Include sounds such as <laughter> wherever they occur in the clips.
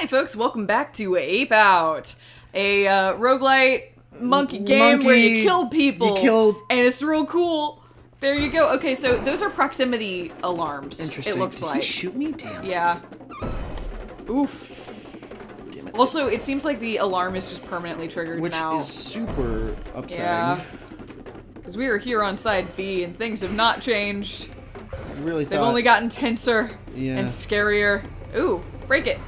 Hi, folks. Welcome back to Ape Out, a uh, roguelite monkey game where you kill people. you kill- and it's real cool. There you go. Okay, so those are proximity alarms. Interesting. It looks Did like. shoot me? Damn. Yeah. Oof. Damn it. Also, it seems like the alarm is just permanently triggered Which now. is super yeah. upsetting. Because we were here on side B and things have not changed. I really They've thought. only gotten tenser Yeah. and scarier. Ooh, break it.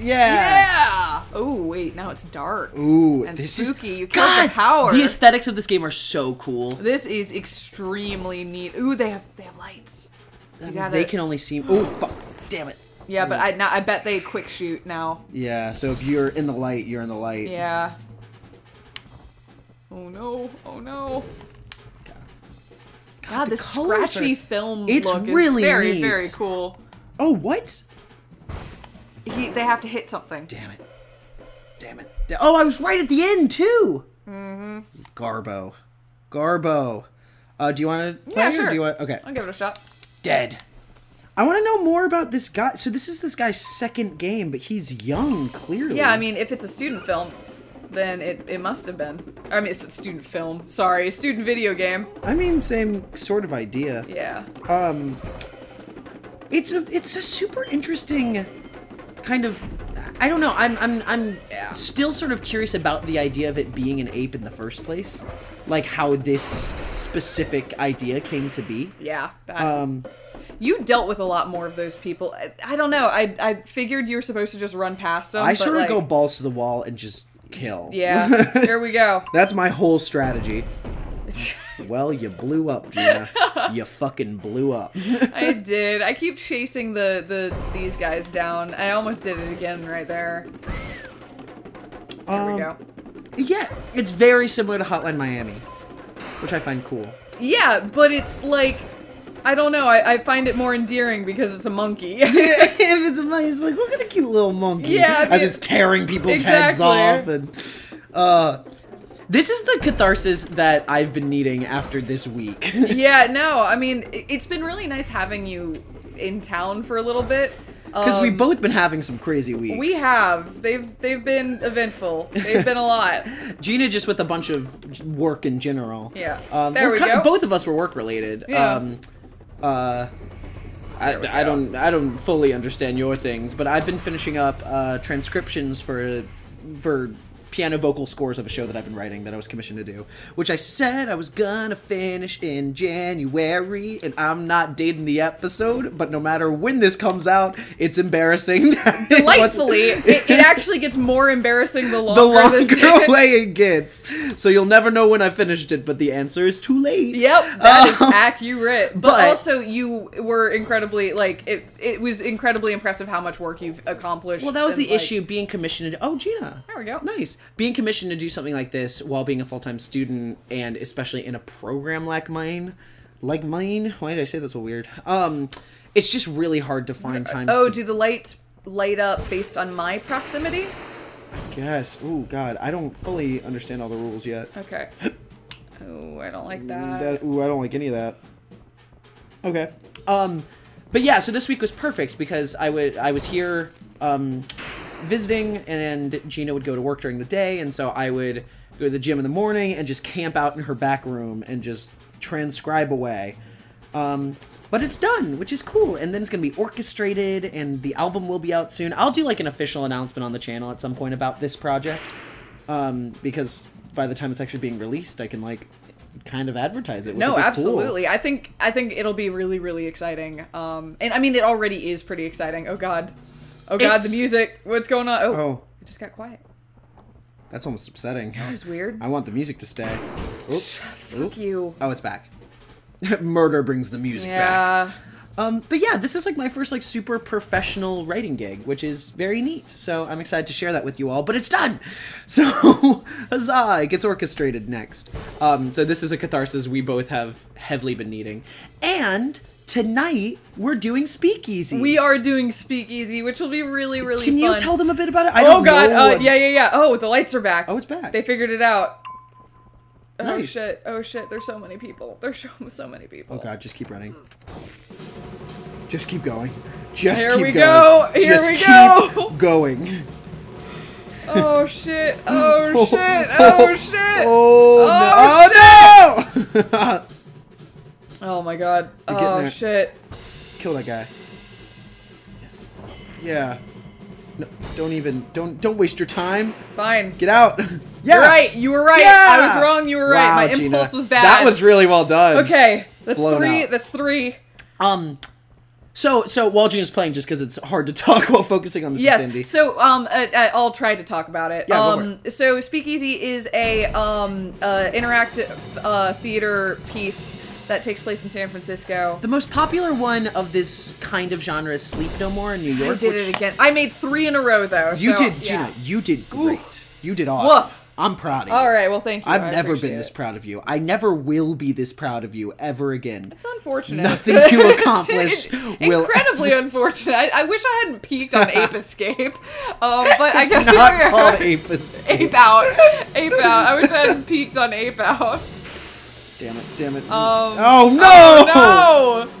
Yeah. Yeah! Oh, wait, now it's dark. Ooh, And this spooky. Is... You killed the power. The aesthetics of this game are so cool. This is extremely neat. Ooh, they have they have lights. That means gotta- they can only see. Oh fuck! Damn it. Yeah, but I now I bet they quick shoot now. Yeah. So if you're in the light, you're in the light. Yeah. Oh no! Oh no! God, the the colors scratchy are- film It's look is really very neat. very cool. Oh what? He they have to hit something. Damn it. Damn it. Oh, I was right at the end too. Mm-hmm. Garbo. Garbo. Uh, do you want to play Yeah, or sure. do you want? Okay. I'll give it a shot. Dead. I want to know more about this guy. So this is this guy's second game, but he's young, clearly. Yeah, I mean, if it's a student film, then it, it must have been. I mean, if it's student film, sorry, student video game. I mean, same sort of idea. Yeah. Um, it's a it's a super interesting kind of. I don't know. I'm I'm I'm Yeah. still sort of curious about the idea of it being an ape in the first place. Like how this specific idea came to be. Yeah. that- Um, you dealt with a lot more of those people. I, I don't know. I I figured you were supposed to just run past them. I sort of like, go balls to the wall and just kill. Yeah. <laughs> Here we go. That's my whole strategy. <laughs> Well, you blew up, Gina. <laughs> you fucking blew up. <laughs> I did. I keep chasing the the these guys down. I almost did it again right there. There Um, we go. yeah. It's very similar to Hotline Miami, which I find cool. Yeah, but it's like I don't know. I, I find it more endearing because it's a monkey. <laughs> if it's a monkey, it's like, look at the cute little monkey. Yeah, I as it's tearing people's heads off and. Uh, This is the catharsis that I've been needing after this week. <laughs> yeah, no. I mean, it's been really nice having you in town for a little bit. Because we've Um, both been having some crazy weeks. We have. They've they've been eventful. They've been a lot. <laughs> Gina just with a bunch of work in general. Yeah. Um, there we're kind go. of- both of us were work related. Yeah. Um, uh, I, I don't I don't fully understand your things, but I've been finishing up uh, transcriptions for for piano vocal scores of a show that I've been writing that I was commissioned to do, which I said I was gonna finish in January, and I'm not dating the episode. But no matter when this comes out, it's embarrassing. that <laughs> it wasn't- Delightfully, it, it <laughs> actually gets more embarrassing the longer the longer away <laughs> it gets. So you'll never know when I finished it, but the answer is too late. Yep, that is Um, accurate. But, but- also, you were incredibly like it. It was incredibly impressive how much work you've accomplished. Well, that was and, the like- issue being commissioned. Oh, Gina. There we go. Nice. Being commissioned to do something like this while being a full time student and especially in a program like mine. Like mine? Why did I say that's so weird? Um, it's just really hard to find time Oh, to do the lights light up based on my proximity? Yes. Oh God, I don't fully understand all the rules yet. Okay. Oh, I don't like that. That, ooh, I don't like any of that. Okay. Um, but yeah, so this week was perfect because I would I was here um, visiting, and Gina would go to work during the day, and so I would go to the gym in the morning and just camp out in her back room and just transcribe away. Um, but it's done, which is cool, and then it's gonna be orchestrated, and the album will be out soon. I'll do like an official announcement on the channel at some point about this project, um, because by the time it's actually being released, I can like kind of advertise it. No, be cool. absolutely. I think I think it'll be really really exciting. Um, and I mean it already is pretty exciting. Oh God, oh God, It's- the music. What's going on? Oh, Oh, it just got quiet. that's almost upsetting. That was weird. I want the music to stay. Oop. Fuck you. Oh, it's back. <laughs> Murder brings the music back. Yeah. Um, but yeah, this is like my first like super professional writing gig, which is very neat. So I'm excited to share that with you all. But it's done. <laughs> So <laughs> huzzah! It gets orchestrated next. Um, so this is a catharsis we both have heavily been needing. And tonight we're doing Speakeasy. We are doing Speakeasy, which will be really really. Can you tell them a bit about it? I Oh God! Uh, yeah, yeah, yeah. Oh, the lights are back. Oh, it's back. They figured it out. Oh shit! Oh shit! There's so many people. There's so so many people. Oh God, just keep running. Just keep going. Just keep going. Here keep we going. go. Here Just we keep go. Going. Oh shit! Oh <laughs> shit! Oh shit! Oh, Oh, no. Oh no! <laughs> Oh my god! You're Oh shit! Kill that guy. Yes. Yeah. No, don't even. Don't don't waste your time. Fine. Get out. <laughs> Yeah. You're right. You were right. Yeah! I was wrong. You were right. Wow, My Gina. impulse was bad. That was really well done. okay. That's Blown three. out. That's three. Um. So so while Gina's playing, just because it's hard to <laughs> talk while focusing on this Yes. So um, uh, uh, I'll try to talk about it. Yeah, um, so Speakeasy is a um uh, interactive uh, theater piece that takes place in San Francisco. The most popular one of this kind of genre is Sleep No More in New York. I did it again. I made three in a row though. You so, did, yeah. Gina. You did great. You did awesome. Woof. I'm proud of you. All right. Well, thank you. I've I never been this it. proud of you. I never will be this proud of you ever again. It's unfortunate. Nothing you <laughs> <laughs> accomplish will- incredibly <laughs> unfortunate. I, I wish I hadn't peaked on Ape Escape, um, but I It's guess not you're- called Apis. Ape Out. Ape Out. I wish I hadn't peaked on Ape Out. Damn it! Damn it! Um, oh no! Oh, no!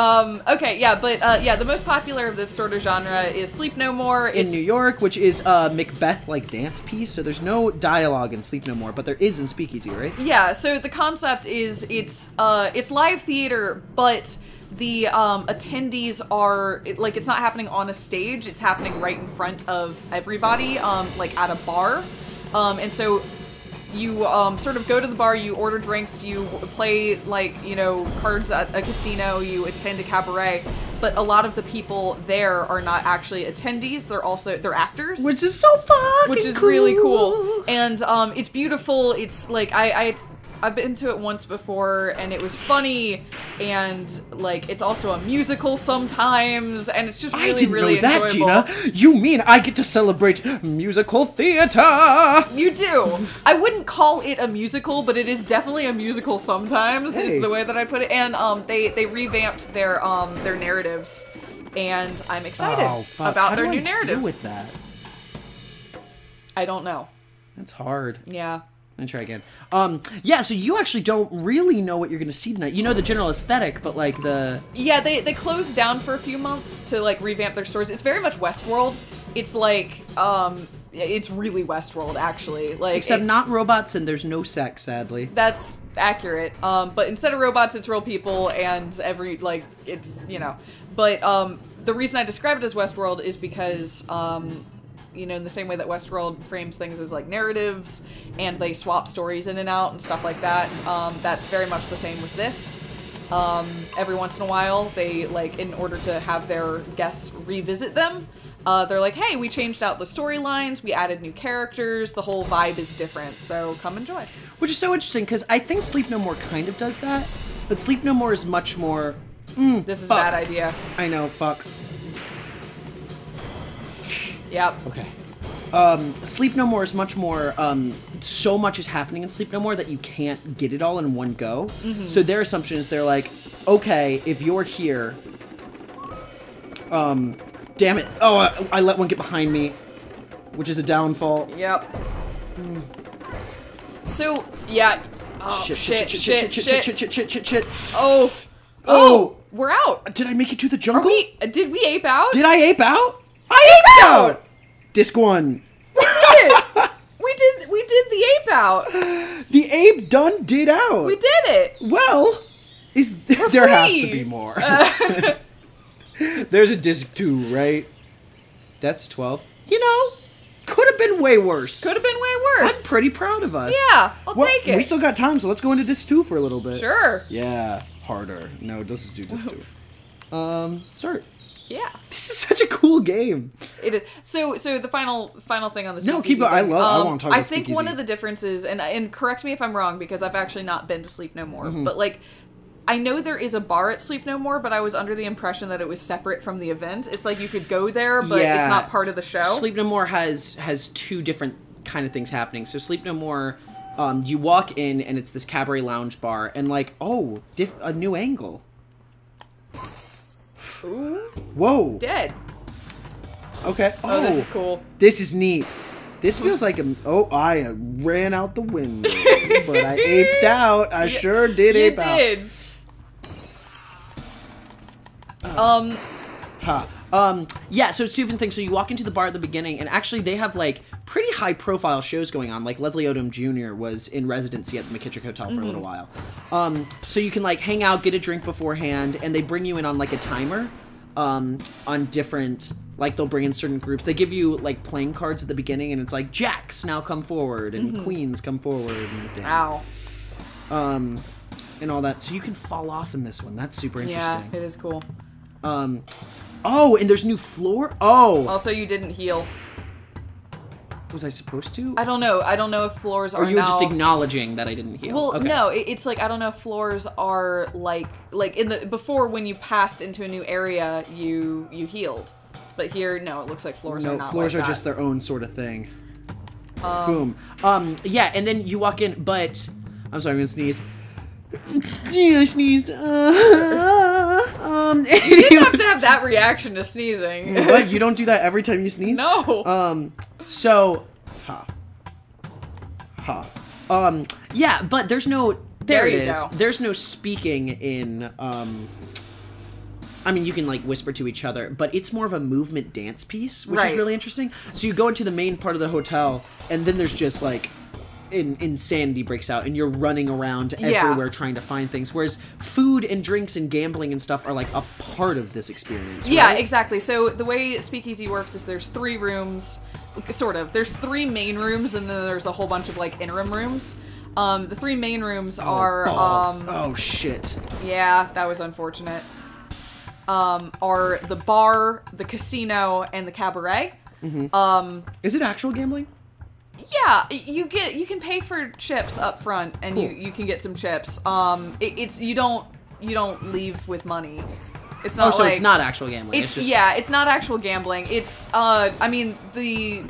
Um, okay, yeah, but uh, yeah, the most popular of this sort of genre is Sleep No More. in New York, which is a Macbeth like dance piece. So there's no dialogue in Sleep No More, but there is in Speakeasy, right? yeah, so the concept is it's uh, it's live theater, but the um, attendees are it- like it's not happening on a stage; it's happening right in front of everybody, um, like at a bar, um, and so you um, sort of go to the bar, you order drinks, you play like you know cards at a casino, you attend a cabaret, but a lot of the people there are not actually attendees; they're also they're actors, Which is so fucking which is really cool, and um, it's beautiful. It's like I, I I've been to it once before, and it was funny, and like it's also a musical sometimes, and it's just really I didn't really know that, enjoyable. Gina. You mean I get to celebrate musical theater? You do. I wouldn't call it a musical, but it is definitely a musical sometimes. Hey. Is the way that I put it. And um, they they revamped their um their narratives, and I'm excited Oh, fuck. about How their do new I narratives. with that? I don't know. That's hard. Yeah. Let me try again. Um, yeah. So you actually don't really know what you're gonna see tonight. You know the general aesthetic, but like the Yeah, they they closed down for a few months to like revamp their stores. It's very much Westworld. It's like um it's really Westworld actually. Like except it- not robots and there's no sex, sadly. that's accurate. Um, but instead of robots, it's real people, and every like it's you know. But um, the reason I describe it as Westworld is because um, you know, in the same way that Westworld frames things as like narratives, and they swap stories in and out and stuff like that. Um, that's very much the same with this. Um, every once in a while, they like in order to have their guests revisit them. Uh, they're like, hey, we changed out the storylines, we added new characters, the whole vibe is different, so come enjoy. Which is so interesting because I think Sleep No More kind of does that, but Sleep No More is much more. This is a bad idea. I know. Fuck. Yep. Okay. Um, Sleep No More is much more. Um, so much is happening in Sleep No More that you can't get it all in one go. So their assumption is they're like, okay, if you're here, um, damn it! Oh, I, I let one get behind me, which is a downfall. Yep. So yeah. Oh, shit, shit, shit, shit, shit, shit, shit, shit, shit, shit. Oh, Oh, we're out. did I make it to the jungle? we? Did we ape out? Did I ape out? I aped out. Disc one. we did. we did. We did the ape out. The ape done did out. We did it. Well, is there has to be more. <laughs> There's a disc two, right? That's twelve. You know, could have been way worse. Could have been way worse. I'm pretty proud of us. Yeah, I'll Well, take it. We still got time, so let's go into disc two for a little bit. Sure. Yeah, harder. No, let's just do disc <laughs> two. Um, start. Yeah. This is such a cool game. It is. So, so the final final thing on this. No, keep going. I love- I um, wanna talk I think one of the differences, and and correct me if I'm wrong, because I've actually not been to Sleep No More, Mm-hmm. but like. I know there is a bar at Sleep No More, but I was under the impression that it was separate from the event. It's like you could go there, but Yeah. it's not part of the show. Sleep No More has has two different kind of things happening. So Sleep No More, um, you walk in and it's this cabaret lounge bar, and like, Oh, diff- a new angle. Ooh, Whoa. dead. Okay. Oh, this is cool. This is neat. This feels like a. Oh, I ran out the window, but I <laughs> aped out. I sure did ape out. did. Um, Huh. Um, yeah, so it's Stephen thinks so. You walk into the bar at the beginning, and actually they have like pretty high profile shows going on. Like Leslie Odom Jr. was in residency at the McKittrick Hotel for a little while. Um, so you can like hang out, get a drink beforehand, and they bring you in on like a timer. Um, on different like they'll bring in certain groups. They give you like playing cards at the beginning, and it's like Jacks now come forward and Queens come forward. And, ow. um, and all that. So you can fall off in this one. That's super interesting. Yeah, interesting. it is cool. Um, oh, and there's new floor. Oh, Also, you didn't heal. was I supposed to? I don't know. I don't know if floors are or you were now... just acknowledging that I didn't heal? Well, Okay. no, it's like I don't know if floors are like like in the before when you passed into a new area, you you healed, but here no, it looks like floors No, are not. floors like are just their own sort of thing. Boom. Um, yeah, and then you walk in, but I'm sorry, I'm gonna sneeze. <clears throat> Yeah, I sneezed. Uh, <laughs> um, <laughs> You didn't have to have that reaction to sneezing. <laughs> what? You don't do that every time you sneeze? no. Um, so, ha, ha. Um, yeah, but there's no. There, There it is. go. There's no speaking in. Um, I mean, you can like whisper to each other, but it's more of a movement dance piece, which is really interesting. So you go into the main part of the hotel, and then there's just like. In, insanity breaks out and you're running around Yeah. everywhere trying to find things whereas food and drinks and gambling and stuff are like a part of this experience Yeah, right? exactly. So the way Speakeasy works is there's three rooms, sort of. There's three main rooms, and then there's a whole bunch of like interim rooms. Um, the three main rooms Oh, are balls. um, oh shit yeah, that was unfortunate. Um, are the bar, the casino, and the cabaret. Um, is it actual gambling yeah, you get you can pay for chips up front, and you Cool. you can get some chips. Um, it, it's you don't you don't leave with money. It's Oh, not so like it's not actual gambling. It's, It's, just yeah, it's not actual gambling. It's uh, I mean the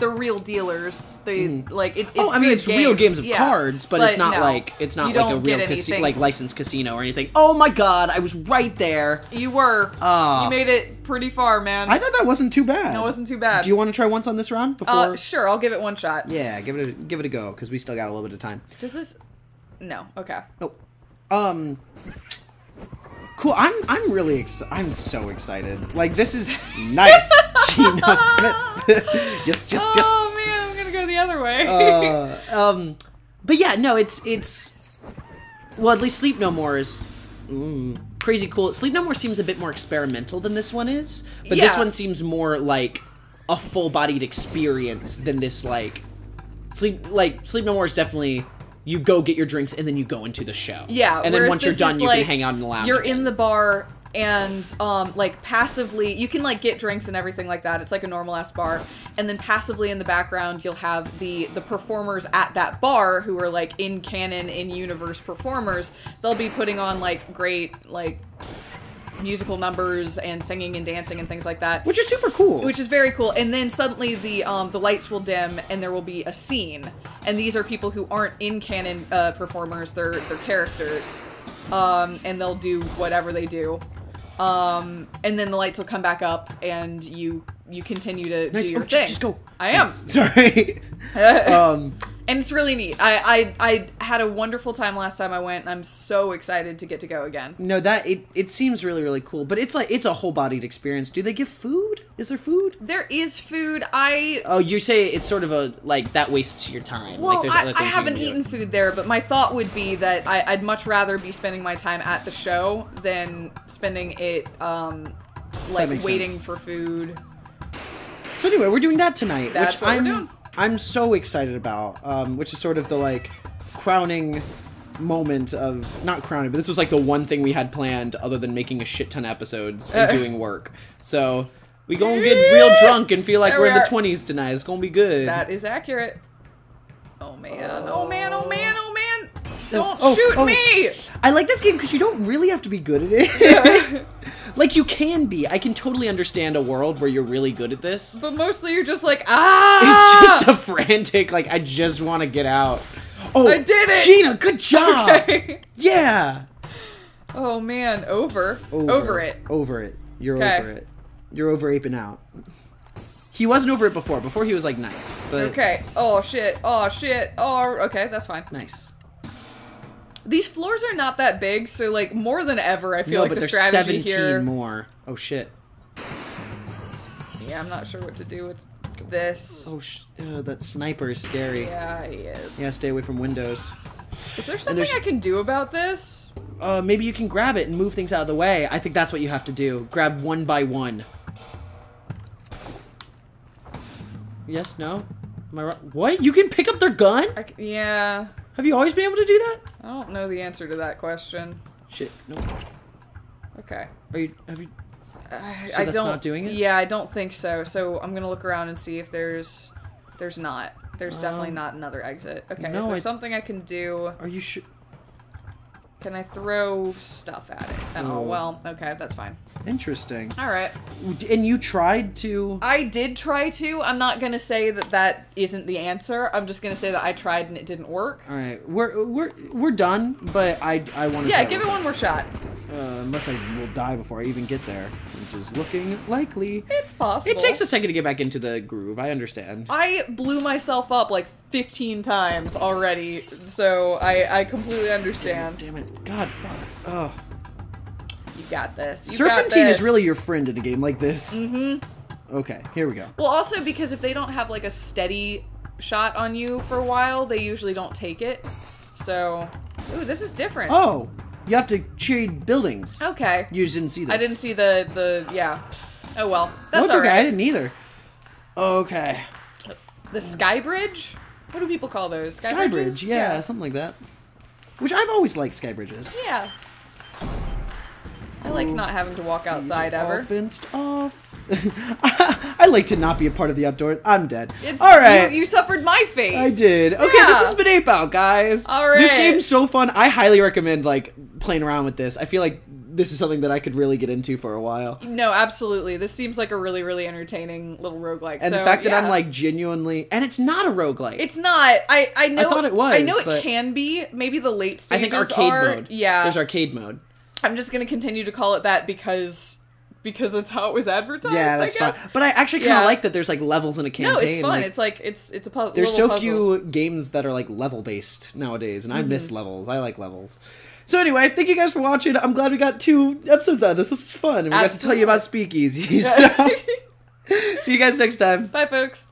the real dealers. They like it, it's. oh, I mean, it's real games of yeah. cards, but, it's not no, like it's not like a real get casi- anything. like licensed casino or anything. Oh my god, I was right there. You were. Ah. you made it pretty far, man. I thought that wasn't too bad. That wasn't too bad. Do you want to try once on this round before? uh, sure, I'll give it one shot. yeah, give it a give it a go because we still got a little bit of time. Does this? No. Okay. Oh, um, cool. I'm I'm really ex- I'm so excited. Like this is nice, <laughs> Gino Smith. <laughs> yes, yes, Oh yes. man, I'm gonna go the other way. uh, um, but yeah, no, it's it's well, at least Sleep No More is mm, crazy cool. Sleep No More seems a bit more experimental than this one is, but this one seems more like a full-bodied experience than this like sleep like Sleep No More is definitely you go get your drinks and then you go into the show. Yeah, and then once you're done, you like, can hang out in the lounge. You're in the bar and um like passively you can like get drinks and everything like that. It's like a normal ass bar. And then passively in the background you'll have the the performers at that bar who are like in canon in universe performers. They'll be putting on like great like musical numbers and singing and dancing and things like that. which is super cool. which is very cool. And then suddenly the um, the lights will dim and there will be a scene. And these are people who aren't in canon uh, performers; they're they're characters, um, and they'll do whatever they do. Um, and then the lights will come back up, and you you continue to do your Oh, thing. Just go. I am, <laughs> Sorry. <laughs> um, and it's really neat. I, I I had a wonderful time last time I went, and I'm so excited to get to go again. no, that it it seems really really cool, but it's like it's a whole bodied experience. Do they give food? Is there food? There is food. I Oh, you say it's sort of a like that wastes your time. Well, like, there's I, other I haven't eaten food there, but my thought would be that I, I'd much rather be spending my time at the show than spending it um, like waiting sense. for food. So anyway, we're doing that tonight, That's which I'm doing. I'm so excited about. Um, which is sort of the like crowning moment of not crowning, but this was like the one thing we had planned other than making a shit ton of episodes and Uh. doing work. So we gonna get real drunk and feel like There we're we in the twenties tonight. It's gonna be good. That is accurate. Oh man! Oh man! Oh man! Oh man! Don't oh, shoot oh. me! I like this game because you don't really have to be good at it. <laughs> <laughs> like you can be. I can totally understand a world where you're really good at this. But mostly you're just like ah. <laughs> It's just a frantic, like I just want to get out. Oh, I did it! Gina, good <laughs> job. Okay. Yeah. Oh man! Over. Over, it. Over it. You're Okay. over it. You're over aping out. He wasn't over it before. Before he was like nice, but Okay. Oh shit. Oh shit. Oh. Okay. That's fine. nice. These floors are not that big, so like more than ever, I feel no, like but the there's strategy 17 here. more. Oh shit. Yeah, I'm not sure what to do with this. Oh sh- uh, that sniper is scary. Yeah, he is. Yeah, stay away from windows. Is there something I can do about this? Uh, maybe you can grab it and move things out of the way. I think that's what you have to do. Grab one by one. Yes, no? Am I right? What? You can pick up their gun? I c yeah, Have you always been able to do that? I don't know the answer to that question. Shit. No. Okay. Are you? Have you? I, So I that's don't, not doing it? Yeah, I don't think so. So I'm gonna look around and see if there's, there's not. There's definitely Um, not another exit. Okay, no, is there I- something I can do? Are you sure? Can I throw stuff at it? Oh, well, okay, that's fine. Interesting. All right. And you tried to. I did try to. I'm not gonna say that that isn't the answer. I'm just gonna say that I tried and it didn't work. All right, we're we're we're done. But I I want to. Yeah, give it one more shot. Uh, unless I will die before I even get there, which is looking likely. It's possible. It takes a second to get back into the groove. I understand. I blew myself up like 15 times already, so I I completely understand. Damn it! God, fuck. Ugh. You got this. You got Serpentine is really your friend in a game like this. Mm-hmm. Okay, here we go. Well, also because if they don't have like a steady shot on you for a while, they usually don't take it. So, ooh, this is different. Oh, you have to trade buildings. Okay. You just didn't see this. I didn't see the the yeah. Oh well, No, that's it's okay. I didn't either. Okay. The sky bridge. What do people call those? Sky, Skybridge, bridges? yeah, something like that. Which I've always liked sky bridges. Yeah. I like not having to walk outside are all ever. fenced off. <laughs> I like to not be a part of the outdoors. I'm dead. It's, all right. You, you suffered my fate. I did. Okay, this has been Ape Out, guys. All right. This game's so fun. I highly recommend like playing around with this. I feel like this is something that I could really get into for a while. No, absolutely. This seems like a really, really entertaining little roguelike. And so, the fact that I'm like genuinely, and it's not a roguelike. It's not. I I know. thought it was, I know it can be. Maybe the late stages. I think arcade are. mode. Yeah. there's arcade mode. I'm just gonna continue to call it that because because that's how it was advertised. Yeah, that's I guess. But I actually kind of Yeah. like that. There's like levels in a campaign. No, it's fun. like- it's like it's it's a puzzle. There's so few games that are like level based nowadays, and I Mm-hmm. miss levels. I like levels. So anyway, thank you guys for watching. I'm glad we got two episodes out of this. This was fun, and we got to tell you about speakeasies. <laughs> So, <laughs> see you guys next time. Bye, folks.